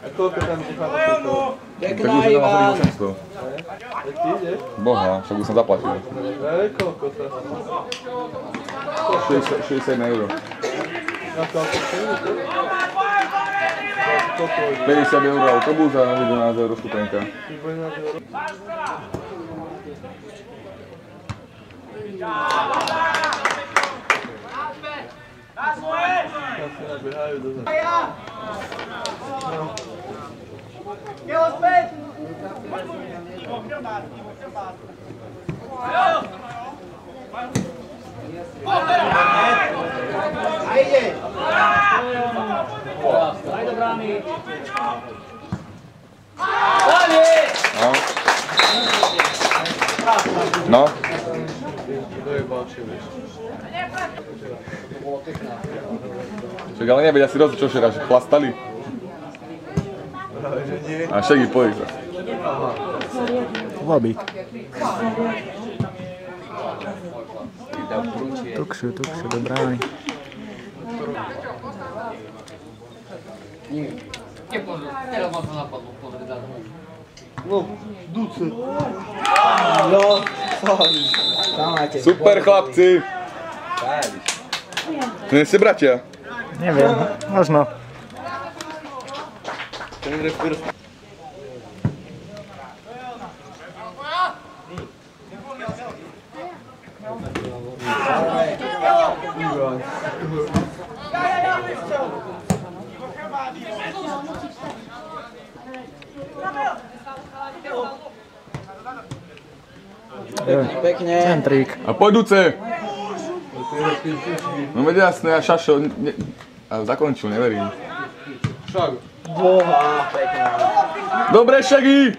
A koľko tam ti chlapcov? Tak Pekná už je tam Ivan. asi 800. A ty ideš? Boha, však už som zaplatil. Ale koľko to? 60, 61 eur. Na koľko to je? Koľko je? 50 eur autobus a 11 eur stupenka. Ty No. Však ale nevedia si rozdiť, čo včera, že chlastali. A však ich pojí sa. Lobby. Tukšu, tukšu, do brány. No, duce. No, máte. Super chlapci. se bratia? Neviem, não. Thank you. Pekne. Centrík. A pôjdúce! No veď jasné, a Šašo, ne, a zakončil, neverím. Však. Boha, pekná. Dobre, Šagy!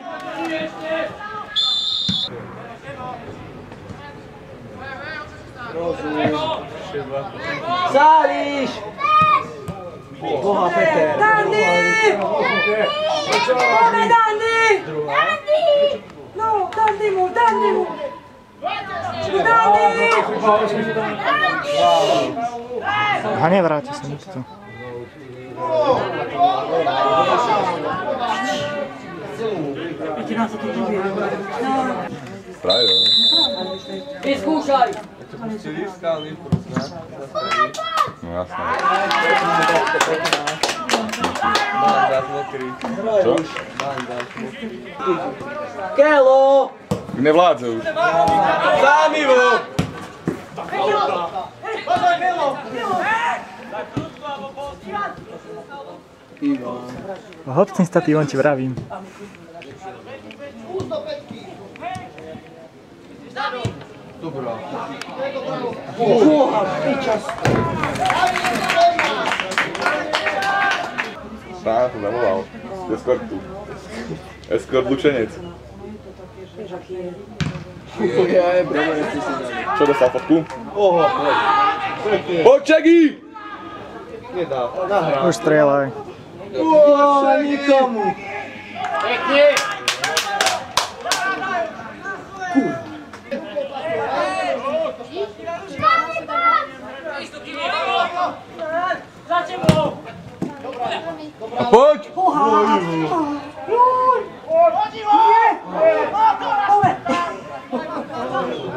Záliš! Boha, Peter. Dandy! Come Dandy! Dandy mu, Dandy mu! A nevráti sa. Práve, jo. Vyskúšaj! No jasné. Mandát mokrý. Čo? Mandát mokrý. Kelo! Nevládze už. Sami vo! Hopcný statív, on ti vravím. Dobrá. Boha, pičas. Stále to zavolal. Eskortu. Eskort Lučenec. Je, bravo, nechci si dať. Čo, dostal fotku? Oho, poď. Pekne. Poď, Šagy! Nedá. Nahrá. Už strieľaj. Boha, nikomu. Pekne. A poď!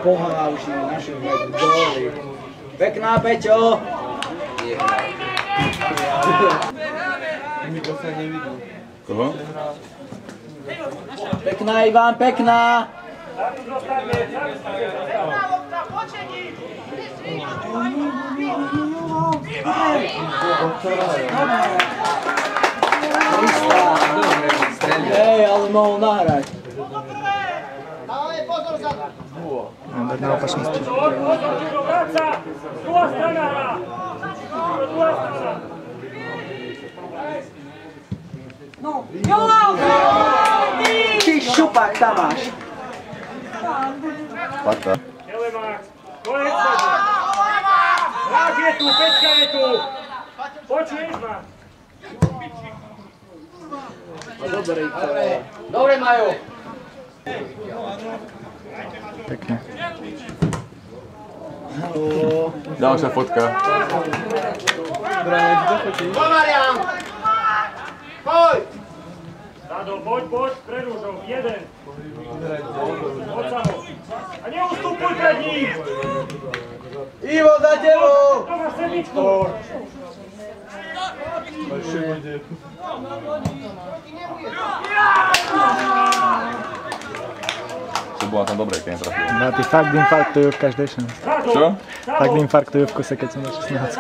Boha, už im našiel doli. Pekná, Peťo. Nikto sa nevidí. Koho? Pekná, Ivan, pekná. Hey, alemão, naar Number now pass me. No. Ti chupa que tá baixo. Pata. Ele Rák je tu, Peťka je tu! Počuješ ma? Dobre, Majo. Pekne. Ďalšia fotka. Brane, ti to chodí? Dado, poď, poď, pred rúžou, jeden. Poď sa ho. A neustupuj pred ním. Ivo, za sedmičku. To bola tam dobre, keď netrafil. No, ty fakt infarktujú v každej. Rado. Čo? Fakt infarktujú v kuse, keď som na 16.